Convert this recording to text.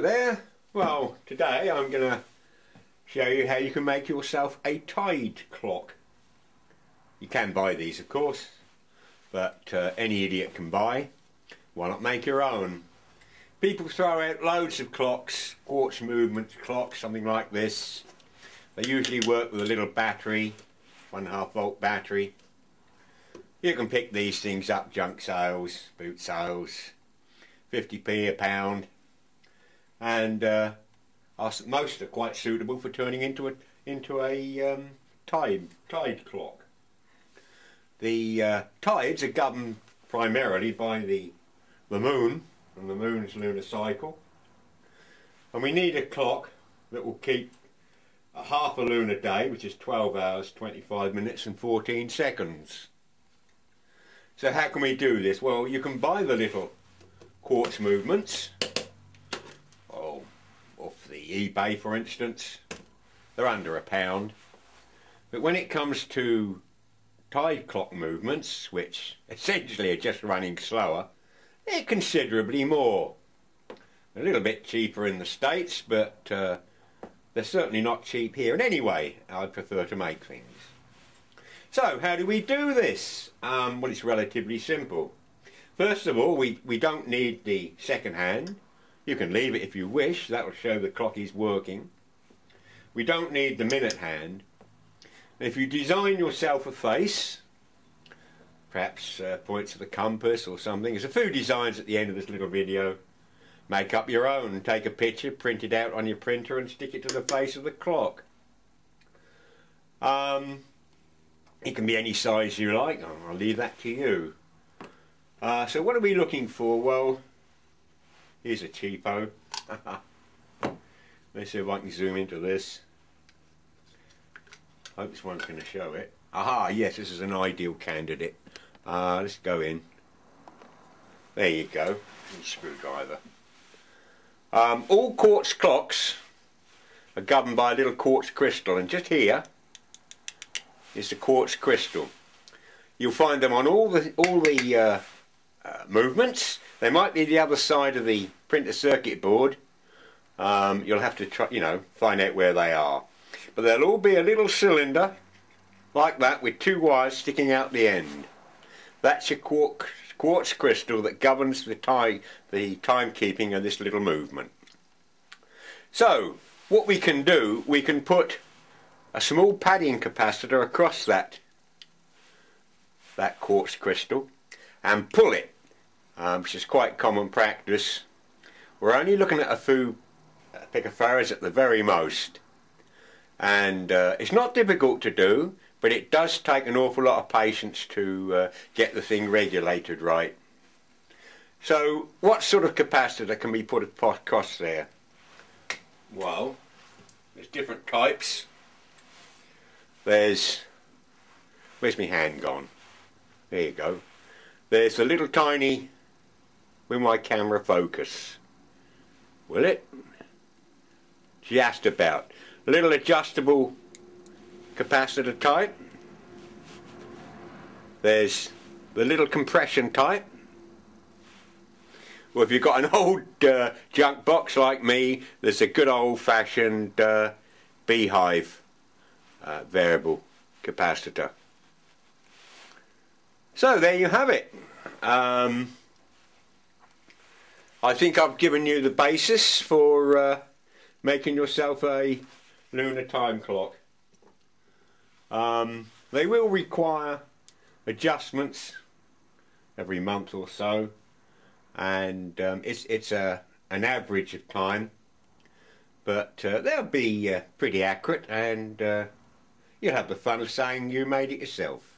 There. Well, today I'm going to show you how you can make yourself a tide clock. You can buy these, of course, but uh, any idiot can buy. Why not make your own? People throw out loads of clocks, quartz movement clocks, something like this. They usually work with a little battery, one half volt battery. You can pick these things up, junk sales, boot sales, 50p a pound and uh, are, most are quite suitable for turning into a into a um, tide tide clock. The uh, tides are governed primarily by the the moon and the moon's lunar cycle, and we need a clock that will keep a half a lunar day, which is 12 hours, 25 minutes and 14 seconds. So how can we do this? Well, you can buy the little quartz movements eBay for instance, they're under a pound. But when it comes to tide clock movements, which essentially are just running slower, they're considerably more. A little bit cheaper in the States, but uh, they're certainly not cheap here. And anyway, I'd prefer to make things. So, how do we do this? Um, well, it's relatively simple. First of all, we, we don't need the second hand. You can leave it if you wish, that will show the clock is working. We don't need the minute hand. If you design yourself a face, perhaps uh, points of the compass or something, there's a few designs at the end of this little video. Make up your own, take a picture, print it out on your printer and stick it to the face of the clock. Um, it can be any size you like, I'll leave that to you. Uh, so what are we looking for? Well, Here's a cheapo. Let's see if I can zoom into this. Hope this one's going to show it. Aha, yes, this is an ideal candidate. Uh, let's go in. There you go. Screwdriver. Um, all quartz clocks are governed by a little quartz crystal, and just here is the quartz crystal. You'll find them on all the all the uh, uh, movements. They might be the other side of the printed circuit board. Um, you'll have to try, you know, find out where they are. But they'll all be a little cylinder like that with two wires sticking out the end. That's your quartz, crystal that governs the time, the timekeeping of this little movement. So, what we can do, we can put a small padding capacitor across that that quartz crystal and pull it um, which is quite common practice. We're only looking at a few picofarads at the very most and uh, it's not difficult to do but it does take an awful lot of patience to uh, get the thing regulated right. So what sort of capacitor can we put across there? Well, there's different types. There's, where's my hand gone? There you go. There's a little tiny Will my camera focus? Will it? Just about. A little adjustable capacitor type. There's the little compression type. Well, if you've got an old uh, junk box like me, there's a good old-fashioned uh, beehive uh, variable capacitor. So there you have it. Um, I think I've given you the basis for uh, making yourself a lunar time clock. Um, they will require adjustments every month or so and um, it's it's a an average of time but uh, they'll be uh, pretty accurate and uh, you'll have the fun of saying you made it yourself.